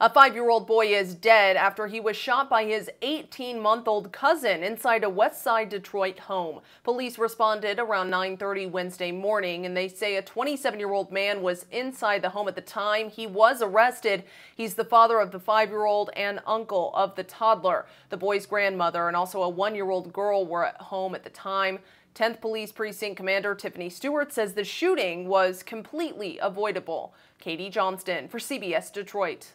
A five-year-old boy is dead after he was shot by his 18-month-old cousin inside a Westside Detroit home. Police responded around 9.30 Wednesday morning, and they say a 27-year-old man was inside the home at the time. He was arrested. He's the father of the five-year-old and uncle of the toddler. The boy's grandmother and also a one-year-old girl were at home at the time. 10th Police Precinct Commander Tiffany Stewart says the shooting was completely avoidable. Katie Johnston for CBS Detroit.